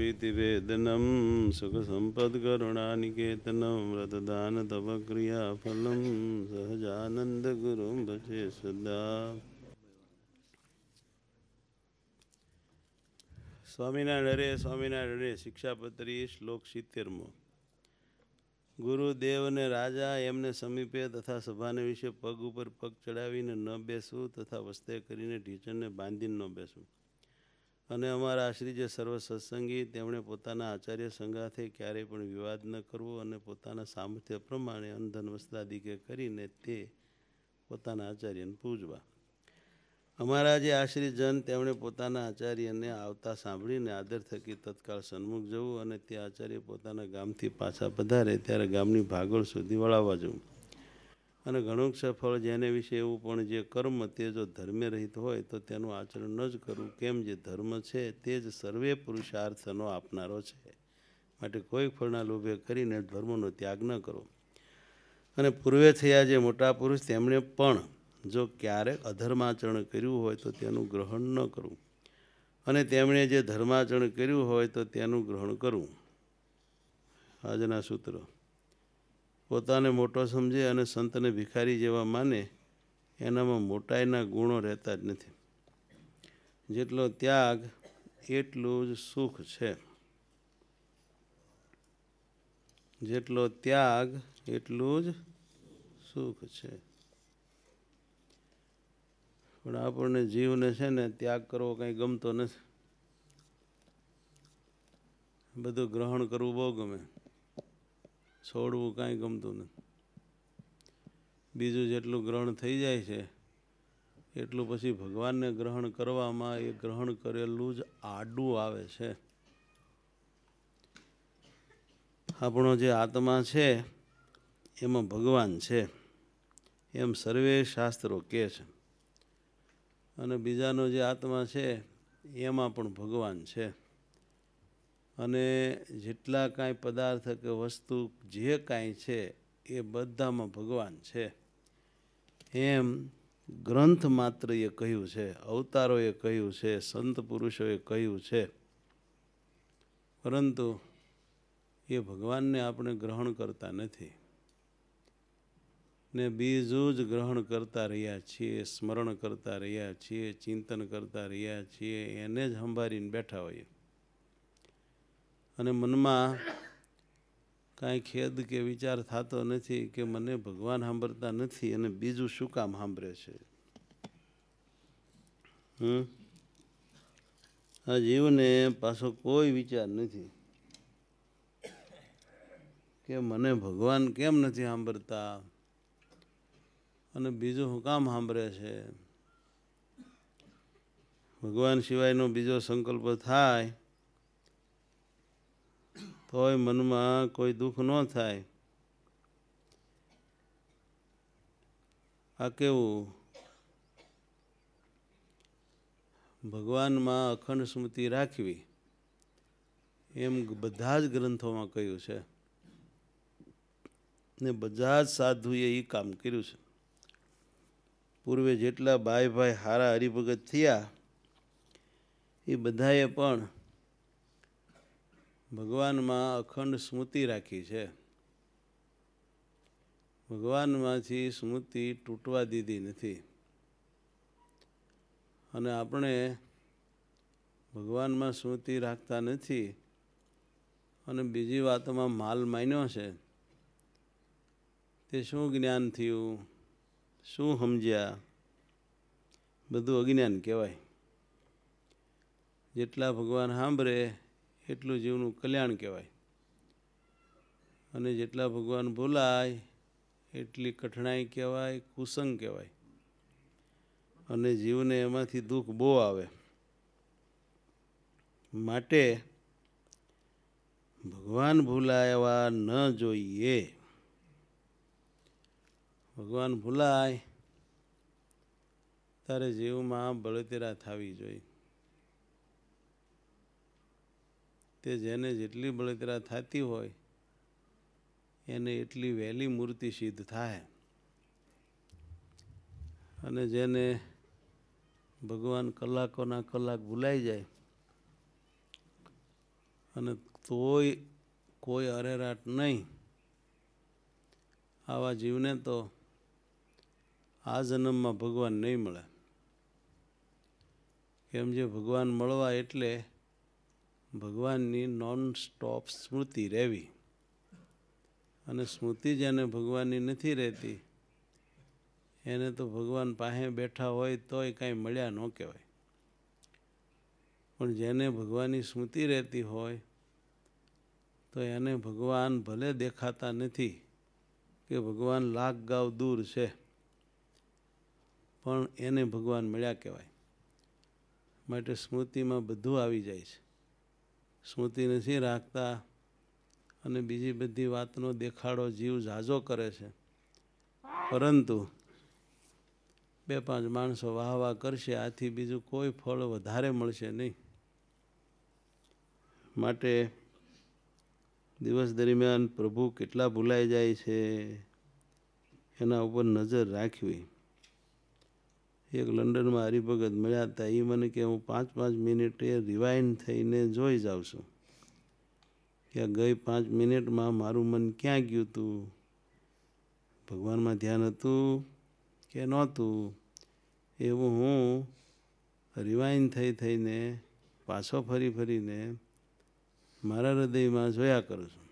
प्रीतिवेदनं सुखसम्पत्करुणानिकेतनं व्रतदानतपक्रियाफलं सहजानन्दगुरुं भजे सदा સ્વામિનારાયણ હરે સ્વામિનારાયણ હરે શિક્ષાપત્રી શ્લોક સિત્તેરમો ગુરુદેવ અને રાજા એમને સમીપે તથા સભાને વિશે પગ ઉપર પગ ચડાવીને ન બેસવું તથા વસ્તે કરીને ઢીચણને બાંધીને ન બેસવું અને અમારા આશ્રી જે સર્વ સત્સંગી તેમણે પોતાના આચાર્ય સંગાથે ક્યારેય પણ વિવાદ ન કરવો અને પોતાના સામર્થ્ય પ્રમાણે અંધન વસ્ત્રાદિકે કરીને તે પોતાના આચાર્યને પૂજવા. અમારા જે આશ્રીજન તેમણે પોતાના આચાર્યને આવતા સાંભળીને આદર થકી તત્કાળ સન્મુખ જવું અને તે આચાર્ય પોતાના ગામથી પાછા પધારે ત્યારે ગામની ભાગોળ સુધી વળાવવા જવું. અને ઘણું સફળ જેને વિશે એવું પણ જે કર્મ તે જો ધર્મે રહિત હોય તો તેનું આચરણ ન જ કરવું. કેમ જે ધર્મ છે તે જ સર્વે પુરુષાર્થનો આપનારો છે. માટે કોઈ ફળના લોભે કરીને ધર્મનો ત્યાગ ન કરો. અને પૂર્વે થયા જે મોટા પુરુષ તેમણે પણ જો ક્યારેક અધર્માચરણ કર્યું હોય તો તેનું ગ્રહણ ન કરવું અને તેમણે જે ધર્માચરણ કર્યું હોય તો તેનું ગ્રહણ કરવું આજના સૂત્રો. પોતાને મોટો સમજે અને સંતને ભિખારી જેવા માને, એનામાં મોટાઈના ગુણો રહેતા જ નથી. જેટલો ત્યાગ, એટલું જ સુખ છે. જેટલો ત્યાગ, એટલું જ સુખ છે. પણ આપણને જીવને છે ને ત્યાગ કરવો કંઈ ગમતો નથી. બધું ગ્રહણ કરવું બહુ ગમે. છોડવું કાંઈ ગમતું નથી. બીજું જેટલું ગ્રહણ થઈ જાય છે, એટલું પછી ભગવાનને ગ્રહણ કરવામાં એ ગ્રહણ કરેલું જ આડું આવે છે. આપણો જે આત્મા છે, એમાં ભગવાન છે. એમ સર્વે શાસ્ત્રો કહે છે. અને બીજાનો જે આત્મા છે, એમાં પણ ભગવાન છે. અને જેટલા કાંઈ પદાર્થ કે વસ્તુ જે કાંઈ છે, એ બધામાં ભગવાન છે. એમ ગ્રંથ માત્ર એ કહ્યું છે, અવતારોએ કહ્યું છે, સંત પુરુષોએ કહ્યું છે. પરંતુ એ ભગવાનને આપણે ગ્રહણ કરતા નથી. ને બીજું જ ગ્રહણ કરતા રહ્યા છીએ, સ્મરણ કરતા રહ્યા છીએ, ચિંતન કરતા રહ્યા છીએ, એને જ સંભાળીને બેઠા હોઈએ. અને મનમાં કાંઈ ખેદ કે વિચાર થતો નથી કે મને ભગવાન સાંભળતા નથી અને બીજું શું કામ સાંભળે છે? આ જીવને પાછો કોઈ વિચાર નથી કે મને ભગવાન કેમ નથી સાંભળતા અને બીજું હું કામ સાંભળે છે? ભગવાન સિવાયનો બીજો સંકલ્પ થાય તોય મનમાં કોઈ દુઃખ ન થાય. આ કેવું? ભગવાનમાં અખંડ સ્મૃતિ રાખવી, એમ બધા જ ગ્રંથોમાં કહ્યું છે. ને બધા જ સાધુએ એ કામ કર્યું છે. પૂર્વે જેટલા ભાઈ ભાઈ હારા હરિભગત થયા, એ બધાએ પણ ભગવાનમાં અખંડ સ્મૃતિ રાખી છે. ભગવાનમાંથી સ્મૃતિ તૂટવા દીધી નથી. અને આપણે ભગવાનમાં સ્મૃતિ રાખતા નથી અને બીજી વાતોમાં માલ માન્યો છે. તે શું જ્ઞાન થયું? શું સમજ્યા? બધું અજ્ઞાન કહેવાય. જેટલા ભગવાન સાંભળે એટલું જીવનું કલ્યાણ કહેવાય. અને જેટલા ભગવાન ભૂલાય એટલી કઠણાઈ કહેવાય, કુસંગ કહેવાય. અને જીવને એમાંથી દુઃખ બહુ આવે. માટે ભગવાન ભૂલાવા ન જોઈએ. ભગવાન ભૂલાય, તારે જીવમાં બળતેરા થવી જોઈએ. તે જેને જેટલી બળતરા થતી હોય, એને એટલી વહેલી મૂર્તિ સિદ્ધ થાય. અને જેને ભગવાન કલાકોના કલાક ભૂલાઈ જાય, અને તોય કોઈ અરેરાટ નહીં, આવા જીવને તો આ જન્મમાં ભગવાન નહીં મળે. કેમ જે ભગવાન મળવા એટલે ભગવાનની નોન સ્ટોપ સ્મૃતિ રહેવી. અને સ્મૃતિ જેને ભગવાનની નથી રહેતી, એને તો ભગવાન પાસે બેઠા હોય તોય કાંઈ મળ્યા ન કહેવાય. પણ જેને ભગવાનની સ્મૃતિ રહેતી હોય, તો એને ભગવાન ભલે દેખાતા નથી કે ભગવાન લાખ ગાવ દૂર છે, પણ એને ભગવાન મળ્યા કહેવાય. માટે સ્મૃતિમાં બધું આવી જાય છે. સ્મૃતિ નથી રાખતા અને બીજી બધી વાતનો દેખાડો જીવ ઝાઝો કરે છે. પરંતુ બે પાંચ માણસો વાહ વાહ કરશે, આથી બીજું કોઈ ફળ વધારે મળશે નહીં. માટે દિવસ દરમિયાન પ્રભુ કેટલા ભૂલાઈ જાય છે, એના ઉપર નજર રાખવી. એક લંડનમાં હરિભગત મળ્યા હતા. એ મને કે, હું પાંચ પાંચ મિનિટે રિવાઇન્ડ થઈને જોઈ જાઉં છું. કે, ગઈ પાંચ મિનિટમાં મારું મન ક્યાં ગયું હતું ભગવાનમાં ધ્યાન હતું કે નહોતું? એવું હું રિવાઇન થઈ થઈને પાછો ફરી ફરીને મારા હૃદયમાં જોયા કરું છું.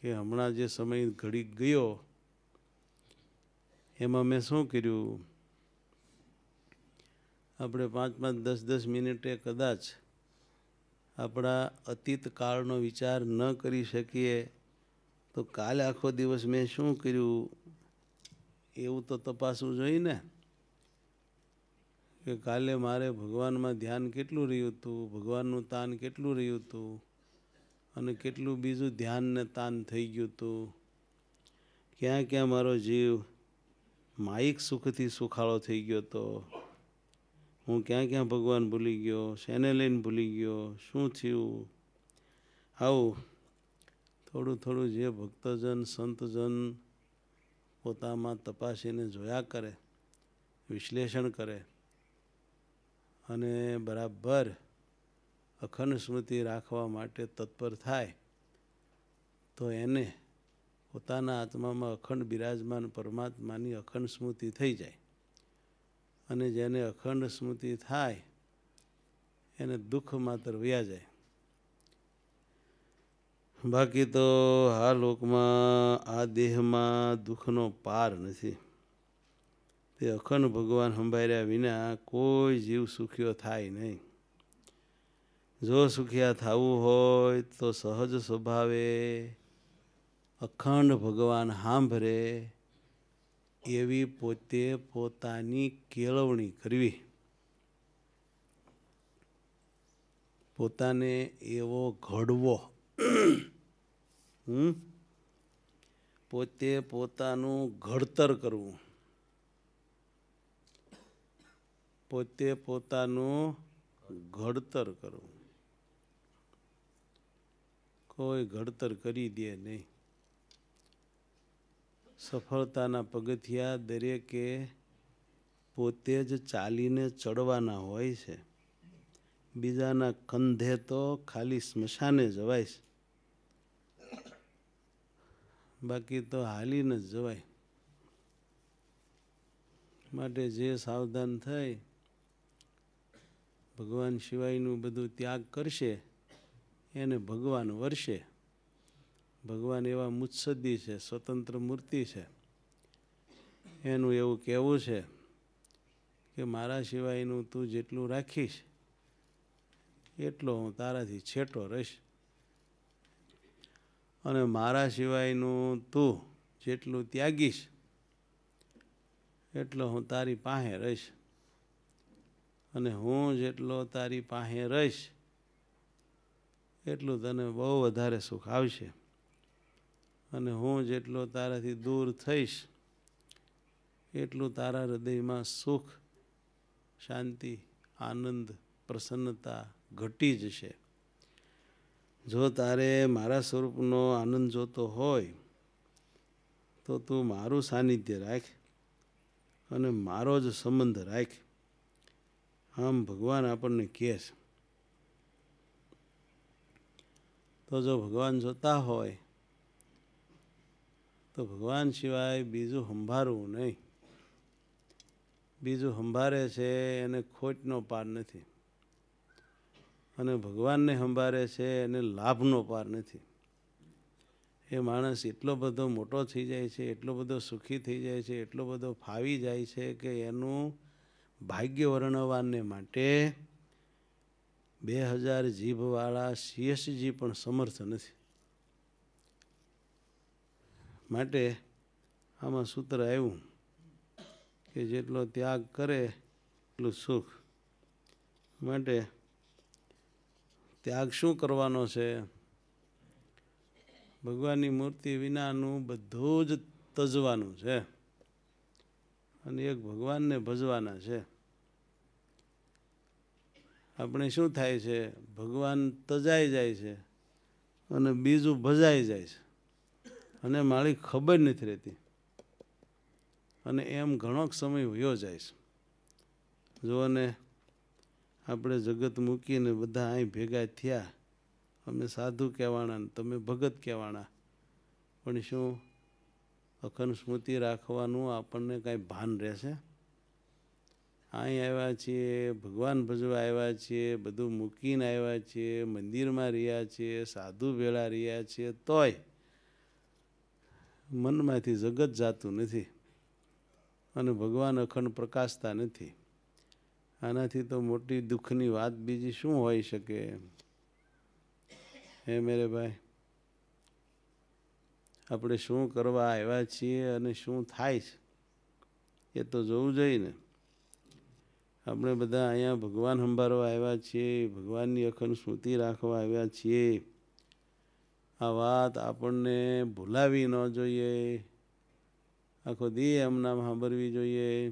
કે, હમણાં જે સમય ઘડી ગયો એમાં મેં શું કર્યું? આપણે પાંચ પાંચ દસ દસ મિનિટે કદાચ આપણા અતીત કાળનો વિચાર ન કરી શકીએ, તો કાલે આખો દિવસ મેં શું કર્યું? એવું તો તપાસવું જોઈએ ને? કે કાલે મારે ભગવાનમાં ધ્યાન કેટલું રહ્યું હતું? ભગવાનનું તાન કેટલું રહ્યું હતું? અને કેટલું બીજું ધ્યાન ને તાન થઈ ગયું હતું? ક્યાં ક્યાં મારો જીવ માયિક સુખથી સુખાળો થઈ ગયો તો હું ક્યાં ક્યાં ભગવાન ભૂલી ગયો શેને લઈને ભૂલી ગયો, શું થયું? આવું થોડું થોડું જે ભક્તજન, સંતજન પોતામાં તપાસીને જોયા કરે, વિશ્લેષણ કરે અને બરાબર અખંડ સ્મૃતિ રાખવા માટે તત્પર થાય, તો એને પોતાના આત્મામાં અખંડ બિરાજમાન પરમાત્માની અખંડ સ્મૃતિ થઈ જાય. અને જેને અખંડ સ્મૃતિ થાય, એને દુઃખ માત્ર વ્યા જાય. બાકી તો આ લોકમાં, આ દેહમાં દુઃખનો પાર નથી. તે અખંડ ભગવાન સંભાળ્યા વિના કોઈ જીવ સુખ્યો થાય નહીં. જો સુખિયા થવું હોય તો સહજ સ્વભાવે અખંડ ભગવાન સાંભળે એવી પોતે પોતાની કેળવણી કરવી. પોતાને એવો ઘડવો. પોતે પોતાનું ઘડતર કરવું. પોતે પોતાનું ઘડતર કરવું. કોઈ ઘડતર કરી દે નહીં. સફળતાના પગથિયા દરેકે પોતે જ ચાલીને ચડવાના હોય છે. બીજાના કંધે તો ખાલી સ્મશાને જવાય છે. બાકી તો હાલીને જ જવાય. માટે જે સાવધાન થઈ, ભગવાન શિવાયનું બધું ત્યાગ કરશે, એને ભગવાન વરસે ભગવાન એવા મુત્સદ્દી છે, સ્વતંત્ર મૂર્તિ છે. એનું એવું કહેવું છે કે મારા સિવાયનું તું જેટલું રાખીશ, એટલો હું તારાથી છેટો રહીશ. અને મારા સિવાયનું તું જેટલું ત્યાગીશ, એટલો હું તારી પાસે રહીશ. અને હું જેટલો તારી પાસે રહીશ, એટલું તને બહુ વધારે સુખ આવશે. અને હું જેટલો તારાથી દૂર થઈશ, એટલું તારા હૃદયમાં સુખ, શાંતિ, આનંદ, પ્રસન્નતા ઘટી જશે. જો તારે મારા સ્વરૂપનો આનંદ જોતો હોય, તો તું મારું સાનિધ્ય રાખ અને મારો જ સંબંધ રાખ. આમ ભગવાન આપણને કહે છે. તો જો ભગવાન જોતા હોય તો ભગવાન સિવાય બીજું સંભાળવું નહીં. બીજું સંભાળે છે એને ખોટનો પાર નથી. અને ભગવાનને સંભાળે છે એને લાભનો પાર નથી. એ માણસ એટલો બધો મોટો થઈ જાય છે, એટલો બધો સુખી થઈ જાય છે, એટલો બધો ફાવી જાય છે કે એનું ભાગ્ય વર્ણવાને માટે બે હજાર જીભવાળા સીએસજી પણ સમર્થ નથી. માટે આમાં સૂત્ર આવ્યું કે જેટલો ત્યાગ કરે એટલું સુખ. માટે ત્યાગ શું કરવાનો છે? ભગવાનની મૂર્તિ વિનાનું બધું જ તજવાનું છે. અને એક ભગવાનને ભજવાના છે. આપણે શું થાય છે? ભગવાન તજાઈ જાય છે અને બીજું ભજાઈ જાય છે. અને મારી ખબર નથી રહેતી. અને એમ ઘણો સમય વયો જાય છે. જોને આપણે જગત મૂકીને બધા અહીં ભેગા થયા, અમે સાધુ કહેવાના તમે ભગત કહેવાના, પણ શું અખંડ સ્મૃતિ રાખવાનું આપણને કાંઈ ભાન રહેશે? અહીં આવ્યા છીએ, ભગવાન ભજવા આવ્યા છીએ, બધું મૂકીને આવ્યા છીએ, મંદિરમાં રહ્યા છીએ, સાધુ ભેળા રહ્યા છીએ, તોય મનમાંથી જગત જાતું નથી અને ભગવાન અખંડ પ્રકાશતા નથી. આનાથી તો મોટી દુઃખની વાત બીજી શું હોઈ શકે? હે મેરે ભાઈ, આપણે શું કરવા આવ્યા છીએ અને શું થાય છે એ તો જોવું જોઈએ ને. આપણે બધા અહીંયા ભગવાન સંભાળવા આવ્યા છીએ, ભગવાનની અખંડ સ્મૃતિ રાખવા આવ્યા છીએ. આ વાત આપણને ભૂલાવી ન જોઈએ. આખો દી એમના સાંભળવી જોઈએ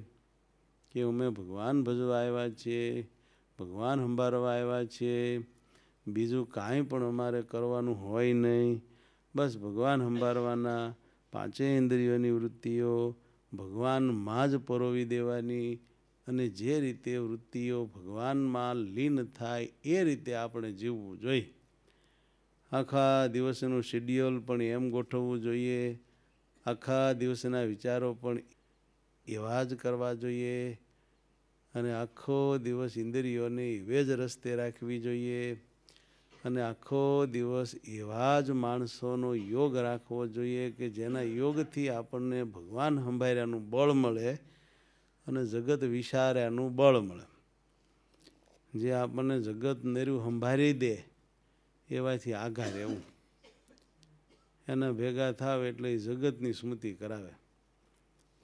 કે અમે ભગવાન ભજવા આવ્યા છીએ, ભગવાન સંભાળવા આવ્યા છીએ. બીજું કાંઈ પણ અમારે કરવાનું હોય નહીં. બસ ભગવાન સંભાળવાના પાંચેય ઇન્દ્રિયોની વૃત્તિઓ ભગવાનમાં જ પરોવી દેવાની અને જે રીતે વૃત્તિઓ ભગવાનમાં લીન થાય એ રીતે આપણે જીવવું જોઈએ. આખા દિવસનું શેડ્યુલ પણ એમ ગોઠવવું જોઈએ. આખા દિવસના વિચારો પણ એવા જ કરવા જોઈએ. અને આખો દિવસ ઇન્દ્રિયોને એવે જ રસ્તે રાખવી જોઈએ. અને આખો દિવસ એવા જ માણસોનો યોગ રાખવો જોઈએ કે જેના યોગથી આપણને ભગવાન સંભાળ્યાનું બળ મળે અને જગત વિચાર્યાનું બળ મળે. જે આપણને જગત નેરું સંભાળી દે એવાથી આઘા રહેવું એના ભેગા થાવ એટલે એ જગતની સ્મૃતિ કરાવે.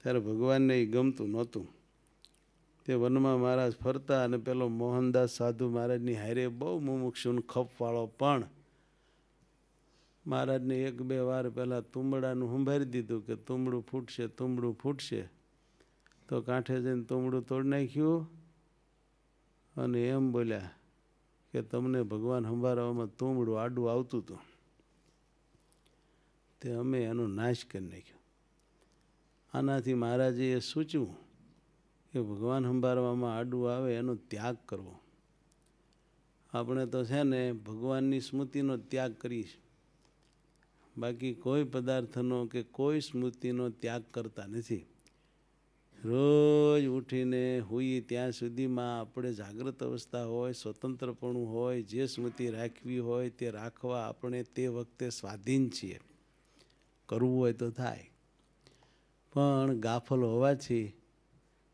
ત્યારે ભગવાનને એ ગમતું નહોતું. તે વનમાં મહારાજ ફરતા અને પેલો મોહનદાસ સાધુ મહારાજની હારે બહુ મુમુક્ષુન ખપવાળો પણ મહારાજને એક બે વાર પહેલાં તુંબડાનું સંભાળી દીધું કે તુંબડું ફૂટશે તુંબડું ફૂટશે. તો કાંઠે જઈને તુંબડું તોડી નાખ્યું અને એમ બોલ્યા કે તમને ભગવાન સંભાળવામાં તુંબડું આડું આવતું હતું. તે અમે એનો નાશ કરી નાખ્યો. આનાથી મહારાજે એ સૂચવું કે ભગવાન સંભાળવામાં આડું આવે એનો ત્યાગ કરવો. આપણે તો છે ને ભગવાનની સ્મૃતિનો ત્યાગ કરીશ બાકી કોઈ પદાર્થનો કે કોઈ સ્મૃતિનો ત્યાગ કરતા નથી. રોજ ઉઠીને હોઈએ ત્યાં સુધીમાં આપણે જાગૃત અવસ્થા હોય, સ્વતંત્રપણું હોય, જે સ્મૃતિ રાખવી હોય તે રાખવા આપણે તે વખતે સ્વાધીન છીએ. કરવું હોય તો થાય. પણ ગાફલ હોવાથી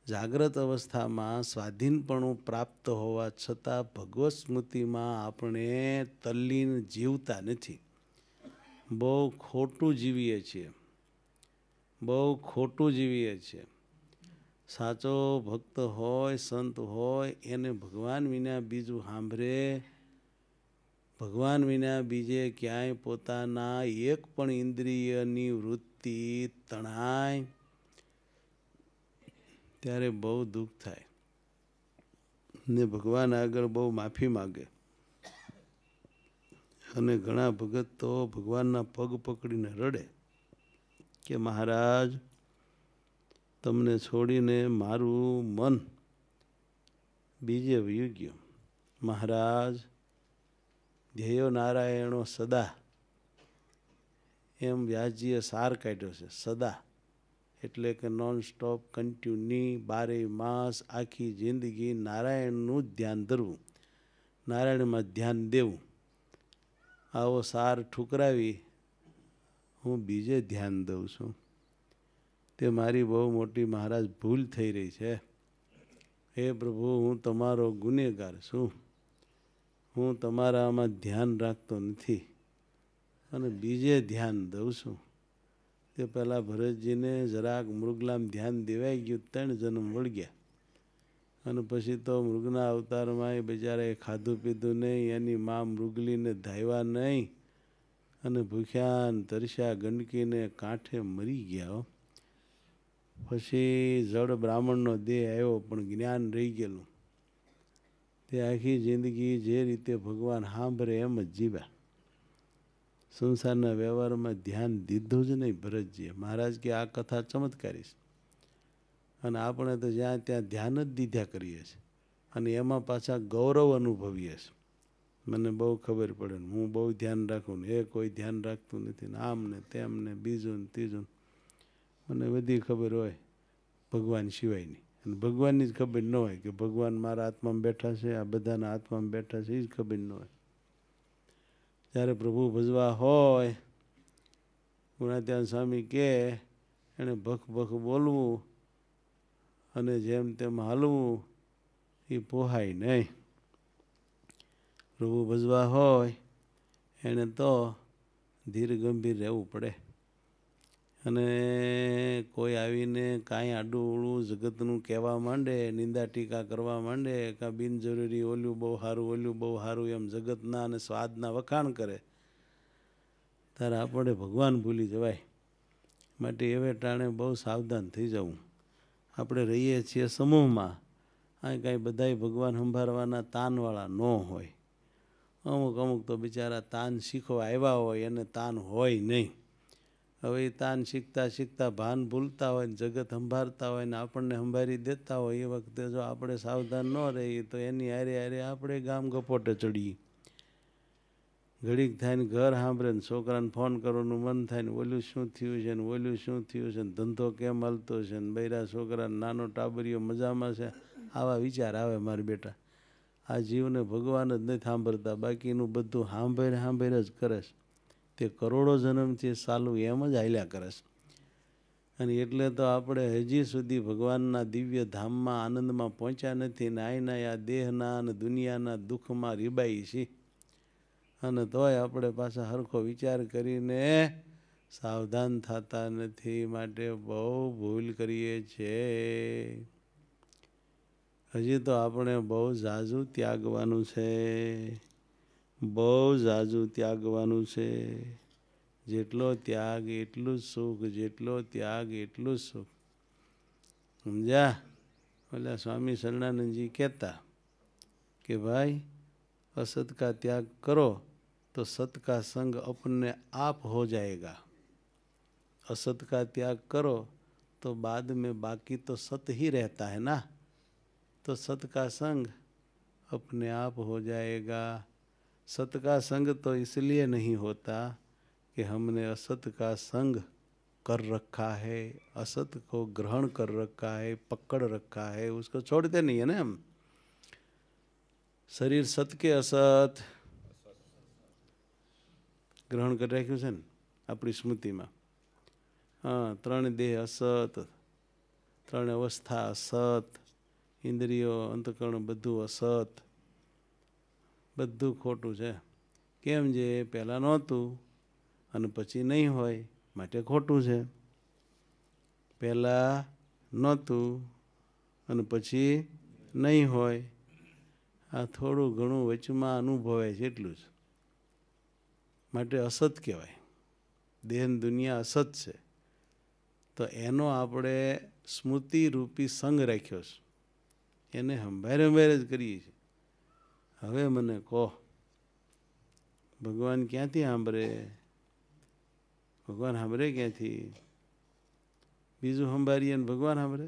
જાગ્રત અવસ્થામાં સ્વાધીનપણું પ્રાપ્ત હોવા છતાં ભગવત સ્મૃતિમાં આપણે તલ્લીન જીવતા નથી. બહુ ખોટું જીવીએ છીએ. બહુ ખોટું જીવીએ છીએ. સાચો ભક્ત હોય, સંત હોય, એને ભગવાન વિના બીજું સાંભળે. ભગવાન વિના બીજે ક્યાંય પોતાના એક પણ ઇન્દ્રિયની વૃત્તિ તણાય. ત્યારે બહુ દુઃખ થાય. ને ભગવાન આગળ બહુ માફી માગે. અને ઘણા ભગત તો ભગવાનના પગ પકડીને રડે કે મહારાજ તમને છોડીને મારું મન બીજે વયું ગયું. મહારાજ, ધ્યેયો નારાયણો સદા. એમ વ્યાસજીએ સાર કાઢ્યો છે, સદા. એટલે કે નોન સ્ટોપ કન્ટિન્યુ બારે માસ આખી જિંદગી નારાયણનું જ ધ્યાન ધરવું. નારાયણમાં ધ્યાન દેવું. આવો સાર ઠુકરાવી હું બીજે ધ્યાન દઉં છું. તે મારી બહુ મોટી મહારાજ ભૂલ થઈ રહી છે. હે પ્રભુ, હું તમારો ગુનેગાર છું. હું તમારામાં ધ્યાન રાખતો નથી અને બીજે ધ્યાન દઉં છું. તે પહેલાં ભરતજીને જરાક મૃગલામ ધ્યાન દેવાઈ ગયું, ત્રણ જન્મ વળગ્યા. અને પછી તો મૃગના અવતારમાં એ બિચારાએ ખાધું પીધું નહીં, એની મા મૃગલીને ધાવ્યા નહીં અને ભૂખ્યાન તરસ્યા ગંડકીને કાંઠે મરી ગયા. પછી જડ બ્રાહ્મણનો દેહ આવ્યો, પણ જ્ઞાન રહી ગયેલું. તે આખી જિંદગી જે રીતે ભગવાન સાંભળે એમ જ જીવ્યા. સંસારના વ્યવહારમાં ધ્યાન દીધું જ નહીં ભરતજીએ. મહારાજ કે આ કથા ચમત્કારી છે. અને આપણે તો જ્યાં ત્યાં ધ્યાન જ દીધા કરીએ છીએ. અને એમાં પાછા ગૌરવ અનુભવીએ છીએ. મને બહુ ખબર પડે હું બહુ ધ્યાન રાખું ને એ કોઈ ધ્યાન રાખતું નથી ને આમ ને તેમ ને બીજું ને ત્રીજું મને બધી ખબર હોય ભગવાન સિવાયની અને ભગવાનની જ ખબર ન હોય કે ભગવાન મારા આત્મામાં બેઠા છે, આ બધાના આત્મામાં બેઠા છે, એ જ ખબર ન હોય. જ્યારે પ્રભુ ભજવા હોય, ગુણાત્યાન સ્વામી કે એણે ભખ ભખ બોલવું અને જેમ તેમ હાલવું, એ પોહાય નહીં. પ્રભુ ભજવા હોય, એણે તો ધીર ગંભીર રહેવું પડે. અને કોઈ આવીને કાંઈ આડું ઉડું જગતનું કહેવા માંડે, નિંદા ટીકા કરવા માંડે, કાં બિનજરૂરી ઓલું બહુ સારું ઓલું બહુ સારું, એમ જગતના અને સ્વાદના વખાણ કરે ત્યારે આપણે ભગવાન ભૂલી જવાય. માટે એવે ટાણે બહુ સાવધાન થઈ જવું. આપણે રહીએ છીએ સમૂહમાં. આ કાંઈ બધાય ભગવાન સંભાળવાના તાનવાળા ન હોય. અમુક અમુક તો બિચારા તાન શીખવા આવ્યા હોય, એને તાન હોય નહીં. હવે એ તાન શીખતા શીખતા ભાન ભૂલતા હોય ને જગત સંભાળતા હોય ને આપણને સંભાળી દેતા હોય એ વખતે જો આપણે સાવધાન ન રહીએ તો એની હારે હારે આપણે ગામ ગપોટે ચડીએ. ઘડીક થાય ને ઘર સાંભળે ને છોકરાને ફોન કરવાનું મન થાય ને ઓલું શું થયું છે ને ઓલું શું થયું છે ને ધંધો કેમ હલતો છે ને બૈરા છોકરા નાનો ટાબરીઓ મજામાં છે. આવા વિચાર આવે મારા બેટા. આ જીવને ભગવાન જ નથી સાંભળતા. બાકીનું બધું સાંભળે સાંભળે જ કરે છે. તે કરોડો જન્મથી સાલું એમ જ હાલ્યા કરે છે. અને એટલે તો આપણે હજી સુધી ભગવાનના દિવ્ય ધામમાં આનંદમાં પહોંચ્યા નથી ને આઈના આ દેહના અને દુનિયાના દુઃખમાં રીબાઈ છીએ અને તોય આપણે પાછા હરખો વિચાર કરીને સાવધાન થતા નથી માટે બહુ ભૂલ કરીએ છીએ. હજી તો આપણે બહુ ઝાઝું ત્યાગવાનું છે. બહુ ઝાઝું ત્યાગવાનું છે જેટલો ત્યાગ એટલું જ સુખ જેટલો ત્યાગ એટલું જ સુખ સમજ્યા ઓલા સ્વામી શરણાનંદજી કહેતા કે ભાઈ असत का त्याग करो तो सत का संग अपने आप हो जाएगा असत का त्याग करो तो बाद में बाकी तो सत ही रहता है ना तो सत का संग अपने आप हो जाएगा सत का संग तो इसलिए नहीं होता कि हमने असत का संग कर रखा है असत को ग्रहण कर रखा है पकड़ रखा है उसको छोड़ते नहीं है ना हम શરીર સત કે અસત ગ્રહણ કરી રાખ્યું છે ને આપણી સ્મૃતિમાં હા ત્રણ દેહ અસત ત્રણ અવસ્થા અસત ઇન્દ્રિયો અંતકરણ બધું અસત બધું ખોટું છે. કેમ જે પહેલાં નહોતું અને પછી નહીં હોય, માટે ખોટું છે. પહેલાં નહોતું અને પછી નહીં હોય, આ થોડું ઘણું વચમાં અનુભવાય છે એટલું જ. માટે અસત કહેવાય. દેહન દુનિયા અસત છે. તો એનો આપણે સ્મૃતિરૂપી સંગ રાખ્યો છે. એને હંભારે હંભારે જ કરીએ છીએ. હવે મને કહો, ભગવાન ક્યાંથી સાંભળે? ભગવાન સાંભળે ક્યાંથી? બીજું સંભાળીએ ને ભગવાન સાંભળે?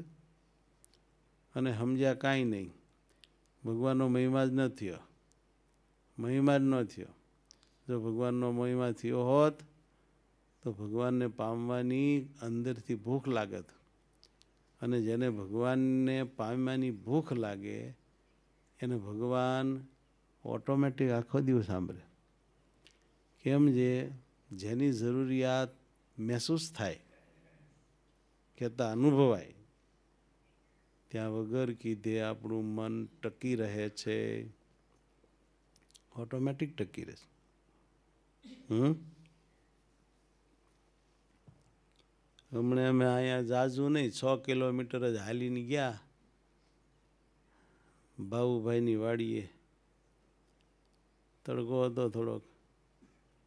અને સમજ્યા કાંઈ નહીં. ભગવાનનો મહિમા જ ન થયો. મહિમા જ ન થયો. જો ભગવાનનો મહિમા થયો હોત, તો ભગવાનને પામવાની અંદરથી ભૂખ લાગત. અને જેને ભગવાનને પામવાની ભૂખ લાગે, એને ભગવાન ઓટોમેટિક આખો દિવસ સાંભળે. કેમ જે જેની જરૂરિયાત મહેસૂસ થાય, કહેતા અનુભવાય, ત્યાં વગર કીધે આપણું મન ટકી રહે છે. ઓટોમેટિક ટકી રહે હમ? હમણે અમે અહીંયા જાજુ નહીં, છ કિલોમીટર જ હાલીને ગયા. બાબુભાઈની વાડીએ તડકો હતો થોડોક.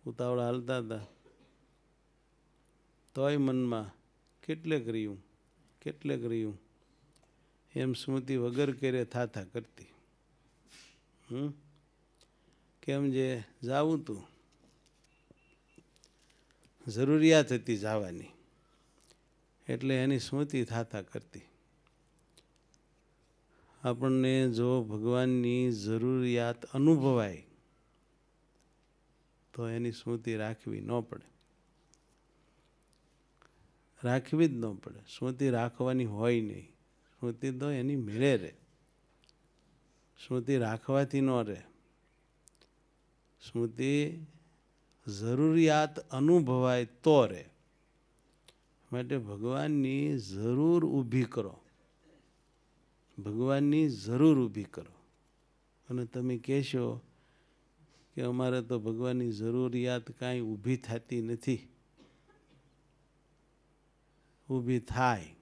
ઉતાવળા હાલતા હતા. તોય મનમાં કેટલેક રહ્યું કેટલેક રહ્યું. એમ સ્મૃતિ વગર કરે થાથા કરતી. હમ? કેમ જે જાવું તું? જરૂરિયાત હતી જવાની. એટલે એની સ્મૃતિ થાથા કરતી. આપણને જો ભગવાનની જરૂરિયાત અનુભવાય તો એની સ્મૃતિ રાખવી ન પડે. રાખવી જ ન પડે. સ્મૃતિ રાખવાની હોય નહીં. સ્મૃતિ તો એની મેળે રહે. સ્મૃતિ રાખવાથી ન રહે. સ્મૃતિ જરૂરિયાત અનુભવાય તો રહે. માટે ભગવાનની જરૂર ઊભી કરો. ભગવાનની જરૂર ઊભી કરો. અને તમે કહેશો કે અમારે તો ભગવાનની જરૂરિયાત કાંઈ ઊભી થતી નથી. ઊભી થાય.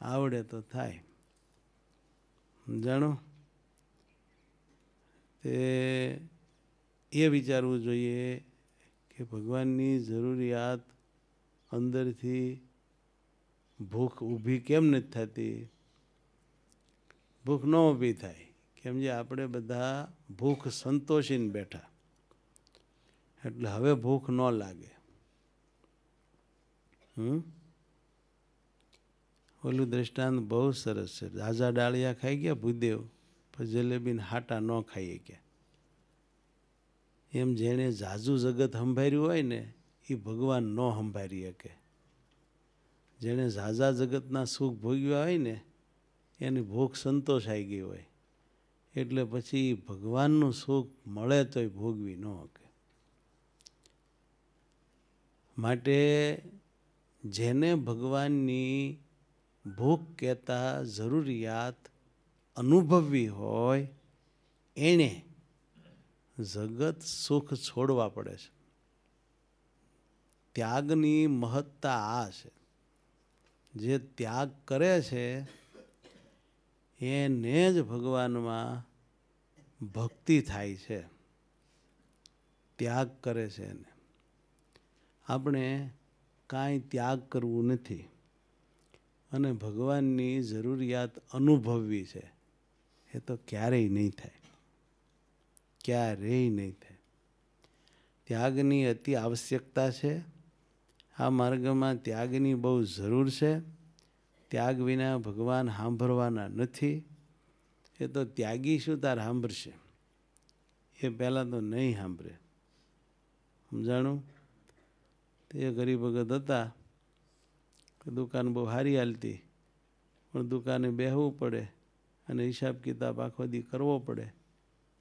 આવડે તો થાય. જાણો? તે એ વિચારવું જોઈએ કે ભગવાનની જરૂરિયાત અંદરથી ભૂખ ઊભી કેમ નથી થતી? ભૂખ ન ઊભી થાય. કેમ જે આપણે બધા ભૂખ સંતોષીને બેઠા. એટલે હવે ભૂખ ન લાગે. હમ? ઓલું દ્રષ્ટાંત બહુ સરસ છે. રાજા ડાળિયા ખાઈ ગયા ભૂદેવ, પણ જલેબીને હાટા ન ખાઈએ ગયા એમ જેણે જાજુ જગત સંભાર્યું હોય ને એ ભગવાન ન સંભારી શકે. જેણે ઝાઝા જગતના સુખ ભોગ્યા હોય ને, એની ભૂખ સંતોષાઈ ગઈ હોય. એટલે પછી ભગવાનનું સુખ મળે તોય ભોગવી ન શકે. માટે જેને ભગવાનની ભૂખ કહેતા જરૂરિયાત અનુભવવી હોય, એણે જગત સુખ છોડવા પડે છે. ત્યાગની મહત્તા આ છે. જે ત્યાગ કરે છે એને જ ભગવાનમાં ભક્તિ થાય છે. ત્યાગ કરે છે એને. આપણે કાંઈ ત્યાગ કરવું નથી. અને ભગવાનની જરૂરિયાત અનુભવવી છે. એ તો ક્યારેય નહીં થાય. ક્યારેય નહીં થાય. ત્યાગની અતિ આવશ્યકતા છે. આ માર્ગમાં ત્યાગની બહુ જરૂર છે. ત્યાગ વિના ભગવાન સાંભળવાના નથી. એ તો ત્યાગી શું તાર સાંભળશે? એ પહેલાં તો નહીં સાંભળે. સમજાણું? તે ગરીબ ભગત હતા. દુકાન બહુ સારી હાલતી. પણ દુકાને બેહવું પડે અને હિસાબ કિતાબ આખો દી કરવો પડે.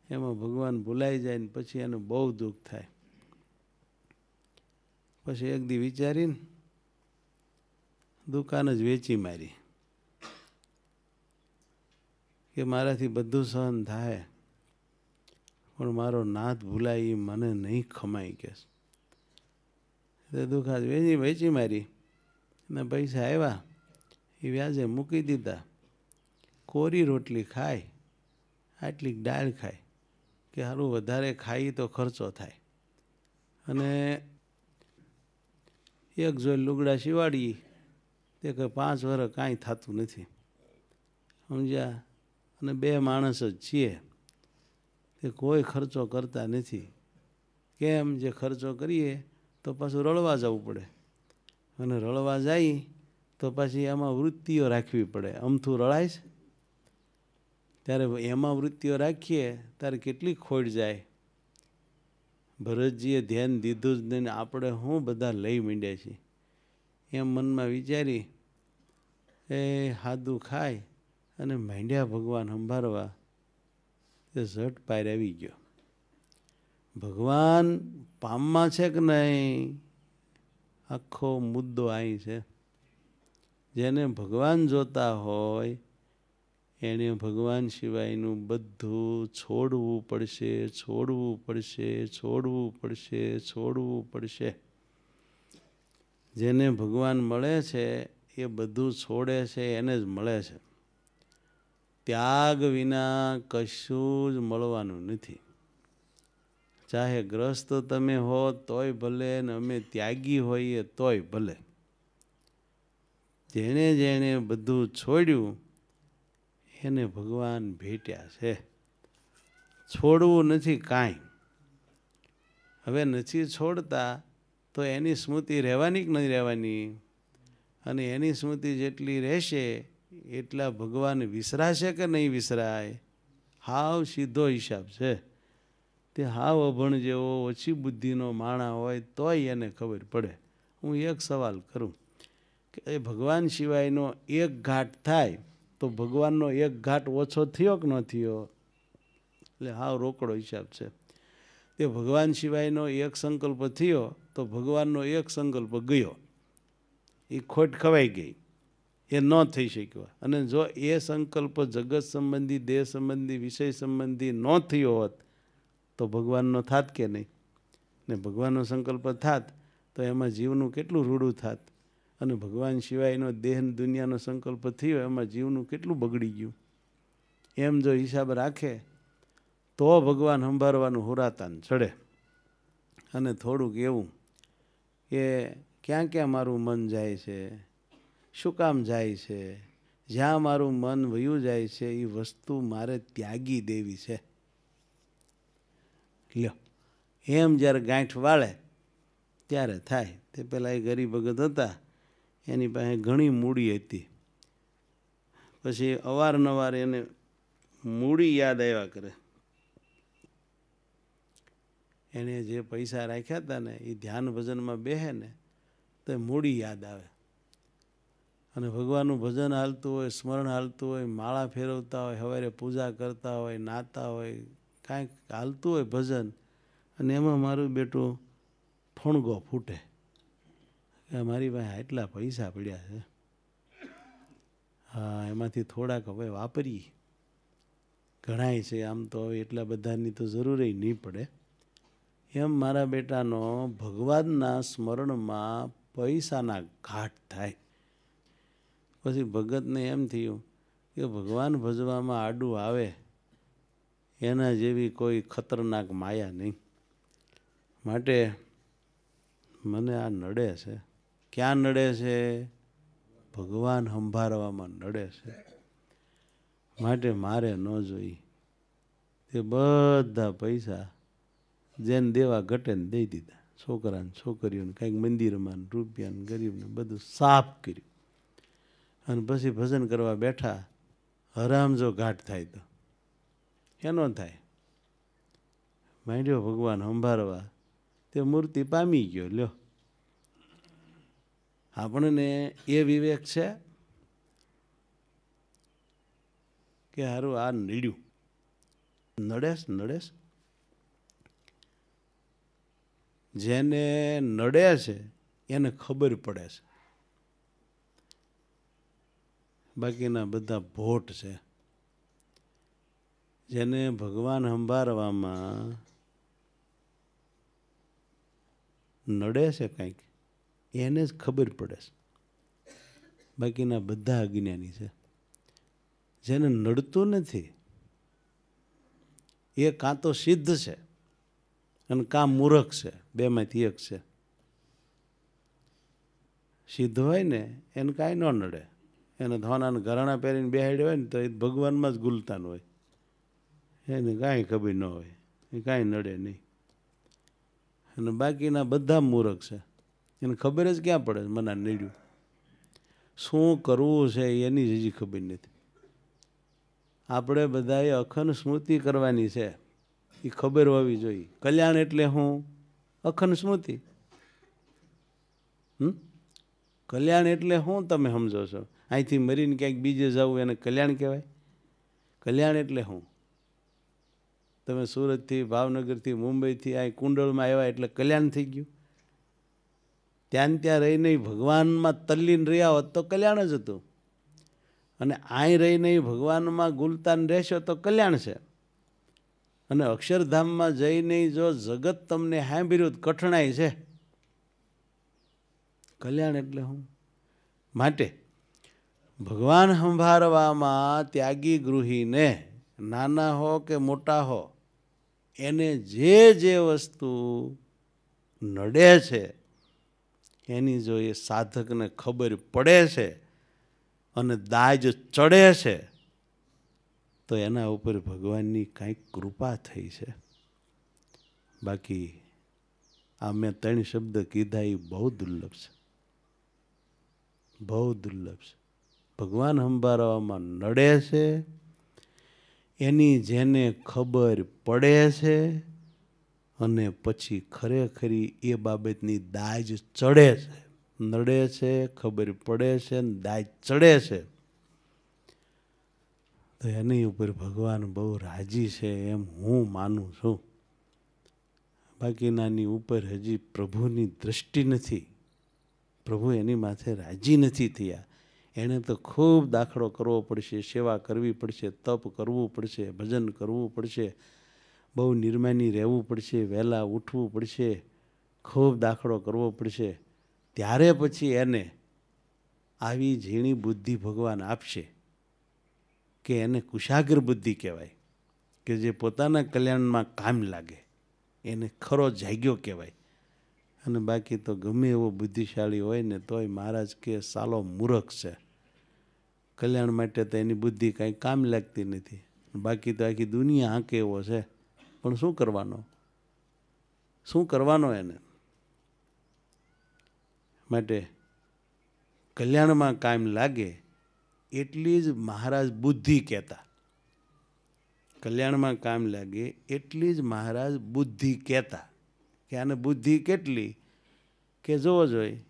એમાં ભગવાન ભૂલાઈ જાય ને પછી એને બહુ દુઃખ થાય. પછી એક દી વિચારીને દુકાન જ વેચી મારી. કે મારાથી બધું સહન થાય, પણ મારો નાથ ભૂલાય એ મને નહીં ખમાઈ કે. એટલે વેચી વેચી મારી. અને પૈસા આવ્યા એ વ્યાજે મૂકી દીધા. કોરી રોટલી ખાય, આટલી દાળ ખાય, કે સારું વધારે ખાઈ તો ખર્ચો થાય. અને એક જોઈ લુગડા સિવાડી તે કે પાંચ વર્ષ કાંઈ થતું નથી. સમજ્યા? અને બે માણસ જ છીએ. તે કોઈ ખર્ચો કરતા નથી. કેમ જે ખર્ચો કરીએ તો પાછું રળવા જવું પડે. અને રળવા જાય તો પછી એમાં વૃત્તિઓ રાખવી પડે. અમથું રળાય ત્યારે એમાં વૃત્તિઓ રાખીએ ત્યારે કેટલી ખોટ જાય? ભરતજીએ ધ્યાન દીધું જ નહીં આપણે શું બધા લઈ માંડ્યા છીએ. એમ મનમાં વિચારી એ હાદું ખાય અને માંડ્યા ભગવાન સંભાળવા તે ઝટ પાર આવી ગયો. ભગવાન પામમાં છે કે નહીં? આખો મુદ્દો અહીં છે. જેને ભગવાન જોતા હોય એણે ભગવાન સિવાયનું બધું છોડવું પડશે છોડવું પડશે છોડવું પડશે છોડવું પડશે. જેને ભગવાન મળે છે એ બધું છોડે છે, એને જ મળે છે. ત્યાગ વિના કશું જ મળવાનું નથી. ચાહે ગ્રસ્ત તમે હો, તોય ભલે ને અમે ત્યાગી હોઈએ, તોય ભલે. જેણે જેણે બધું છોડ્યું, એને ભગવાન ભેટ્યા છે. છોડવું નથી કાંઈ. હવે નથી છોડતા તો એની સ્મૃતિ રહેવાની કે નહીં રહેવાની? અને એની સ્મૃતિ જેટલી રહેશે, એટલા ભગવાન વિસરાશે કે નહીં વિસરાય? હાવ સીધો હિસાબ છે. તે હાવ અભણ જેવો, ઓછી બુદ્ધિનો માણા હોય તોય એને ખબર પડે. હું એક સવાલ કરું કે એ ભગવાન સિવાયનો એક ઘાટ થાય તો ભગવાનનો એક ઘાટ ઓછો થયો કે ન થયો? એટલે હાવ રોકડો હિસાબ છે. તે ભગવાન સિવાયનો એક સંકલ્પ થયો તો ભગવાનનો એક સંકલ્પ ગયો. એ ખોટ ખવાઈ ગઈ. એ ન થઈ શક્યો. અને જો એ સંકલ્પ જગત સંબંધી, દેહ સંબંધી, વિષય સંબંધી ન થયો હોત, તો ભગવાનનો થાત કે નહીં? ને ભગવાનનો સંકલ્પ થાત, તો એમાં જીવનું કેટલું રૂડું થાત? અને ભગવાન સિવાયનો દેહ દુનિયાનો સંકલ્પ થયો, એમાં જીવનું કેટલું બગડી ગયું? એમ જો હિસાબ રાખે, તો ભગવાન સંભાળવાનું હુરાતાન ચડે. અને થોડુંક એવું કે ક્યાં ક્યાં મારું મન જાય છે? શું કામ જાય છે? જ્યાં મારું મન વયું જાય છે એ વસ્તુ મારે ત્યાગી દેવી છે. લ્યો, એમ જ્યારે ગાંઠ વાળે, ત્યારે થાય. તે પેલા એ ગરીબ ભગત હતા, એની પાસે ઘણી મૂડી હતી. પછી અવારનવાર એને મૂડી યાદ આવ્યા કરે. એણે જે પૈસા રાખ્યા હતા ને એ ધ્યાન ભજનમાં બેહે ને તો મૂડી યાદ આવે. અને ભગવાનનું ભજન હાલતું હોય, સ્મરણ હાલતું હોય, માળા ફેરવતા હોય સવારે પૂજા કરતા હોય, નાતા હોય, કાંઈક હાલતું હોય ભજન, અને એમાં મારું બેટું ફણગો ફૂટે. કે મારી પાસે આટલા પૈસા પડ્યા છે. હા, એમાંથી થોડાક હવે વાપરીએ ઘણાય છે આમ તો હવે એટલા બધાની તો જરૂર નહીં પડે. એમ મારા બેટાનો ભગવાનના સ્મરણમાં પૈસાના ઘાટ થાય. પછી ભગતને એમ થયું કે ભગવાન ભજવામાં આડું આવે, એના જેવી કોઈ ખતરનાક માયા નહીં. માટે મને આ નડે છે. ક્યાં નડે છે? ભગવાન સંભાળવામાં નડે છે. માટે મારે ન જોઈ તે બધા પૈસા જેને દેવા ઘટે દઈ દીધા. છોકરાને, છોકરીઓને, કંઈક મંદિરમાં રૂપિયાને ગરીબને બધું સાફ કર્યું. અને પછી ભજન કરવા બેઠા, હરામ જો ઘાટ થાય તો. એનો થાય. માંડ્યો ભગવાન સંભાળવા, તે મૂર્તિ પામી ગયો, લ્યો. આપણને એ વિવેક છે કે સારું આ નડ્યું. નડેશ નડેશ જેને નડે છે, એને ખબર પડે છે. બાકીના બધા ભોટ છે. જેને ભગવાન સંભાળવામાં નડે છે કંઈક, એને જ ખબર પડે છે. બાકીના બધા અજ્ઞાની છે. જેને નડતું નથી, એ કાં તો સિદ્ધ છે. અને કામ મૂર્ખ છે, બેમાંથી એક છે. સિદ્ધ હોય ને, એને કાંઈ ન નડે. એને ધોનાને ઘરાણા પહેરીને બેહાડ્યો હોય ને, તો એ ભગવાનમાં જ ગુલતાન હોય. એને કાંઈ ખબર ન હોય. એ કાંઈ નડે નહીં. અને બાકીના બધા મૂર્ખ છે. એને ખબર જ ક્યાં પડે મને નડ્યું? શું કરવું છે એની જ હજી ખબર નથી. આપણે બધાએ અખંડ સ્મૃતિ કરવાની છે. એ ખબર હોવી જોઈએ. કલ્યાણ એટલે હું? અખંડ સ્મૃતિ. કલ્યાણ એટલે શું તમે સમજો છો. અહીંથી મરીને ક્યાંક બીજે જવું એને કલ્યાણ કહેવાય? કલ્યાણ એટલે શું તમે સુરતથી, ભાવનગરથી, મુંબઈથી, અહીં કુંડળમાં આવ્યા એટલે કલ્યાણ થઈ ગયું. ત્યાં ત્યાં રહીને ભગવાનમાં તલ્લીન રહ્યા હોત તો કલ્યાણ જ હતું. અને અહીં રહીને ભગવાનમાં ગુલતાન રહેશો તો કલ્યાણ છે. અને અક્ષરધામમાં જઈને જો જગત તમને સાંભળ્યું કઠણાઈ છે. કલ્યાણ એટલે હું માટે ભગવાન સંભાળવામાં ત્યાગી ગૃહીને નાના હો કે મોટા હો, એને જે જે વસ્તુ નડે છે, એની જો એ સાધકને ખબર પડે છે અને દાજ ચડે છે તો એના ઉપર ભગવાનની કાંઈક કૃપા થઈ છે. બાકી આ મેં ત્રણ શબ્દ કીધા એ બહુ દુર્લભ છે. બહુ દુર્લભ છે. ભગવાન સંભાળવામાં નડે છે, એની જેને ખબર પડે છે અને પછી ખરેખરી એ બાબતની દાજ ચડે છે. નડે છે, ખબર પડે છે દાજ ચડે છે. તો એની ઉપર ભગવાન બહુ રાજી છે એમ હું માનું છું. બાકીનાની ઉપર હજી પ્રભુની દૃષ્ટિ નથી. પ્રભુ એની માથે રાજી નથી થયા. એણે તો ખૂબ દાખલો કરવો પડશે, સેવા કરવી પડશે, તપ કરવું પડશે, ભજન કરવું પડશે, બહુ નિર્માની રહેવું પડશે, વહેલા ઉઠવું પડશે, ખૂબ દાખલો કરવો પડશે. ત્યારે પછી એને આવી ઝીણી બુદ્ધિ ભગવાન આપશે. કે એને કુશાગ્ર બુદ્ધિ કહેવાય, કે જે પોતાના કલ્યાણમાં કામ લાગે, એને ખરો જાગ્યો કહેવાય. અને બાકી તો ગમે એવો બુદ્ધિશાળી હોય ને તોય મહારાજ કે સાલો મૂરખ છે. કલ્યાણ માટે તો એની બુદ્ધિ કાંઈ કામ લાગતી નથી. બાકી તો આખી દુનિયા આંકે એવો છે. પણ શું કરવાનો? શું કરવાનો એને? માટે કલ્યાણમાં કાયમ લાગે એટલી જ મહારાજ બુદ્ધિ કહેતા. કલ્યાણમાં કામ લાગે, એટલી જ મહારાજ બુદ્ધિ કહેતા કે આને બુદ્ધિ કેટલી? કે જોવો જોઈએ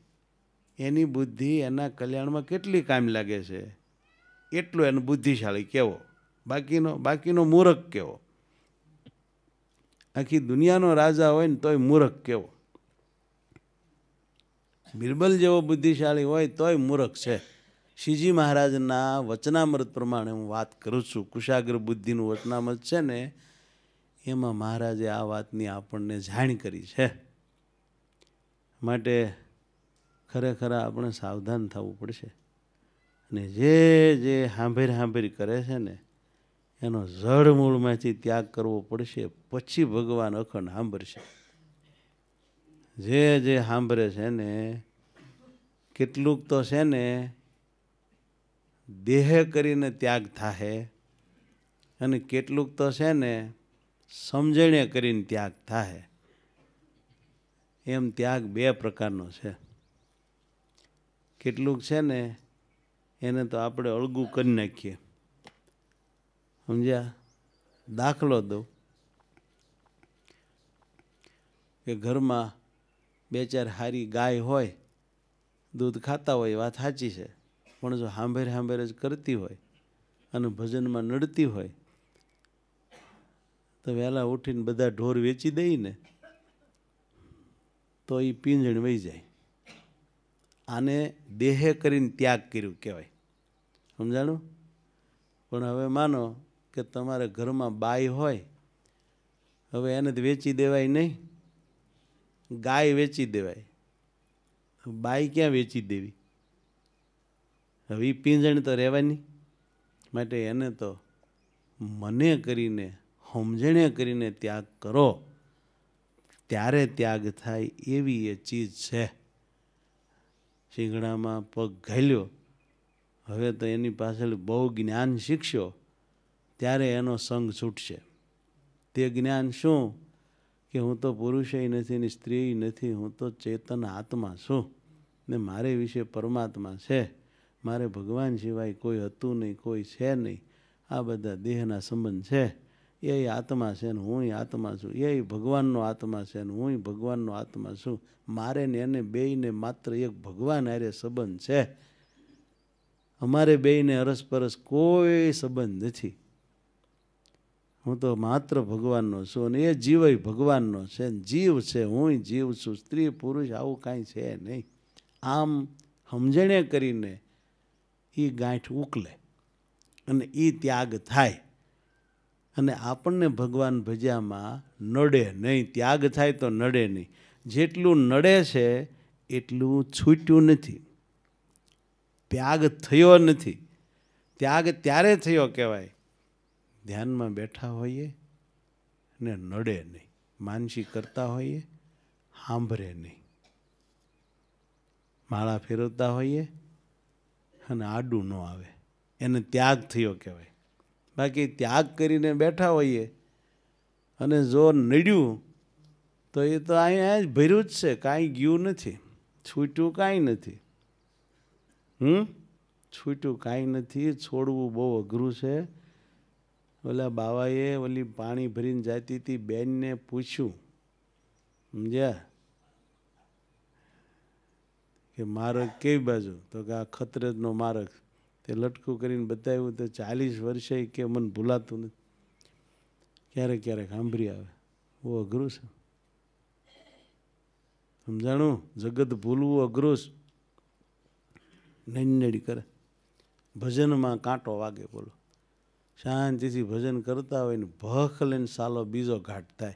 એની બુદ્ધિ એના કલ્યાણમાં કેટલી કામ લાગે છે? એટલો એને બુદ્ધિશાળી કેવો બાકીનો બાકીનો મૂરખ કેવો આખી દુનિયાનો રાજા હોય ને તોય મૂરખ કેવો બિરબલ જેવો બુદ્ધિશાળી હોય તોય મૂરખ છે. શ્રીજી મહારાજના વચનામૃત પ્રમાણે હું વાત કરું છું. કુશાગ્ર બુદ્ધિનું વચનામૃત છે ને, એમાં મહારાજે આ વાતની આપણને જાણ કરી છે. માટે ખરેખર આપણે સાવધાન થવું પડશે. અને જે જે હાંભેર હાંભેર કરે છે ને, એનો જળ મૂળમાંથી ત્યાગ કરવો પડશે, પછી ભગવાન અખંડ સાંભળશે જે જે સાંભળે છે ને, કેટલુંક તો છે ને દેહ કરીને ત્યાગ થાય અને કેટલુંક તો છે ને સમજણે કરીને ત્યાગ થાય એમ ત્યાગ બે પ્રકારનો છે. કેટલુંક છે ને એને તો આપણે અળગું કરી નાખીએ. સમજ્યા? દાખલો દઉં. કે ઘરમાં બે ચાર હારી ગાય હોય, દૂધ ખાતા હોય વાત સાચી છે. પણ જો હાંભેર હાંભેર જ કરતી હોય અને ભજનમાં નડતી હોય, તો વહેલા ઉઠીને બધા ઢોર વેચી દઈને તો એ પીંજણ વહી જાય. આને દેહે કરીને ત્યાગ કર્યું કહેવાય. સમજાણું? પણ હવે માનો કે તમારે ઘરમાં બાઈ હોય, હવે એને વેચી દેવાય નહીં, ગાય વેચી દેવાય. બાઈ ક્યાં વેચી દેવી? હવે એ પીંજણ તો રહેવાની. માટે એને તો મને કરીને, સમજણે કરીને ત્યાગ કરો. ત્યારે ત્યાગ થાય એવી એ ચીજ છે. શીંગડામાં પગ ઘાલ્યો. હવે તો એની પાછળ બહુ જ્ઞાન શીખશો, ત્યારે એનો સંગ છૂટશે. તે જ્ઞાન શું? કે હું તો પુરુષય નથી ને સ્ત્રી નથી, હું તો ચેતન આત્મા છું ને મારે વિશે પરમાત્મા છે. મારે ભગવાન સિવાય કોઈ હતું નહીં, કોઈ છે નહીં. આ બધા દેહના સંબંધ છે. એ આત્મા છે ને હું આત્મા છું. એ ભગવાનનો આત્મા છે ને હું ભગવાનનો આત્મા છું. મારે ને એને બેયને માત્ર એક ભગવાન હારે સંબંધ છે. અમારે બેયને અરસપરસ કોઈ સંબંધ નથી. હું તો માત્ર ભગવાનનો છું અને એ જીવય ભગવાનનો છે જીવ છે હું જીવ છું. સ્ત્રી પુરુષ આવું કાંઈ છે નહીં. આમ સમજણે કરીને એ ગાંઠ ઉકલે અને એ ત્યાગ થાય. અને આપણને ભગવાન ભજ્યામાં નડે નહીં, ત્યાગ થાય તો નડે નહીં. જેટલું નડે છે, એટલું છૂટ્યું નથી. ત્યાગ થયો નથી. ત્યાગ ત્યારે થયો કહેવાય. ધ્યાનમાં બેઠા હોઈએ ને નડે નહીં. માનસી કરતા હોઈએ, સાંભળે નહીં. માળા ફેરવતા હોઈએ અને આડું ન આવે. એને ત્યાગ થયો કહેવાય. બાકી ત્યાગ કરીને બેઠા હોઈએ અને જો નડ્યું, તો એ તો અહીંયા જ ભર્યું જ છે, કાંઈ ગયું નથી. છૂટ્યું કાંઈ નથી. હમ? છૂટ્યું કાંઈ નથી, છોડવું બહુ અઘરું છે. ઓલા બાવાએ ઓલી પાણી ભરીને જાતી હતી, બેનને પૂછ્યું, સમજ્યા? કે માર્ગ કેવી બાજુ? તો કે આ ખતરજનો માર્ગ તે લટકું કરીને બતાવ્યું તો ચાલીસ વર્ષે કે મને ભૂલાતું નથી. ક્યારેક ક્યારેક સાંભળી આવે. બહુ અઘરું છે. સમજાણું? જગત ભૂલવું અઘરું છે. નડી કરે. ભજનમાં કાંટો વાગે બોલો. શાંતિથી ભજન કરતા હોય ને ભખ લઈને સાલો બીજો ઘાટ થાય.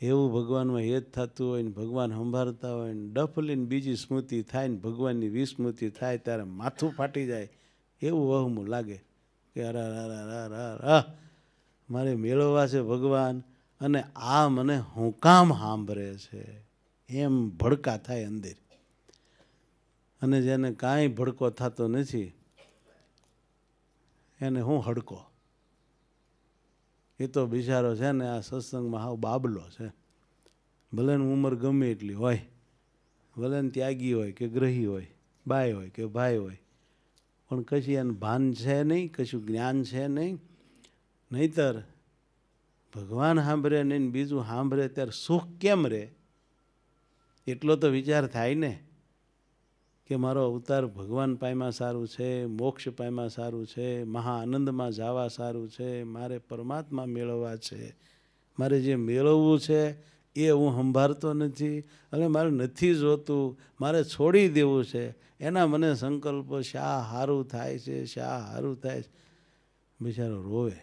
એવું ભગવાનમાં હેત થતું હોય ને ભગવાન સંભાળતા હોય ને ડફલીને બીજી સ્મૃતિ થાય ને ભગવાનની વિસ્મૃતિ થાય ત્યારે માથું ફાટી જાય. એવું વહમું લાગે કે અરા રા રા રા મારે મેળવવા છે ભગવાન અને આ મને હું કામ સાંભળે છે. એમ ભડકા થાય અંદર. અને જેને કાંઈ ભડકો થતો નથી, એને હું હડકો. એ તો બિચારો છે ને આ સત્સંગમાં હાવ બાબલો છે. ભલે ને ઉંમર ગમે એટલી હોય, ભલે ત્યાગી હોય કે ગ્રહી હોય બાય હોય કે ભાઈ હોય, પણ કશી એને ભાન છે નહીં, કશું જ્ઞાન છે નહીં. નહીતર ભગવાન સાંભળે નહીં બીજું સાંભળે ત્યારે સુખ કેમ રહે એટલો તો વિચાર થાય ને. કે મારો અવતાર ભગવાન પાયમાં સારું છે, મોક્ષ પાયમાં સારું છે, મહા આનંદમાં જવા સારું છે, મારે પરમાત્મા મેળવવા છે. મારે જે મેળવવું છે એ હું સંભાળતો નથી અને મારે નથી જોતું. મારે છોડી દેવું છે. એના મને સંકલ્પ શા સારું થાય છે, શા સારું થાય છે. બિચારો રોવે.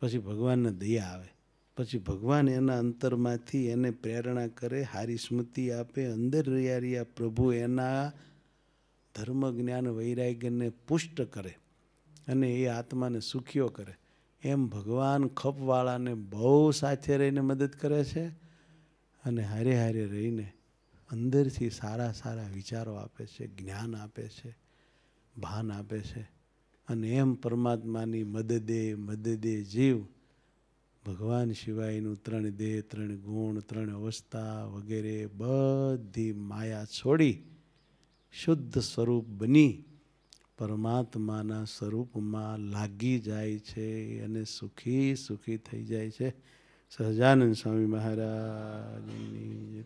પછી ભગવાનને દયા આવે. પછી ભગવાન એના અંતરમાંથી એને પ્રેરણા કરે, હારી સ્મૃતિ આપે, અંદર રહ્યા રહ્યા પ્રભુ એના ધર્મ, જ્ઞાન, વૈરાગ્યને પુષ્ટ કરે અને એ આત્માને સુખીઓ કરે. એમ ભગવાન ખપવાળાને બહુ સાથે રહીને મદદ કરે છે અને હારે હારે રહીને અંદરથી સારા સારા વિચારો આપે છે, જ્ઞાન આપે છે, ભાન આપે છે અને એમ પરમાત્માની મદદે મદદે જીવ ભગવાન સિવાયનું ત્રણ દેહ, ત્રણ ગુણ, ત્રણ અવસ્થા વગેરે બધી માયા છોડી શુદ્ધ સ્વરૂપ બની પરમાત્માના સ્વરૂપમાં લાગી જાય છે અને સુખી સુખી થઈ જાય છે. સહજાનંદ સ્વામી મહારાજની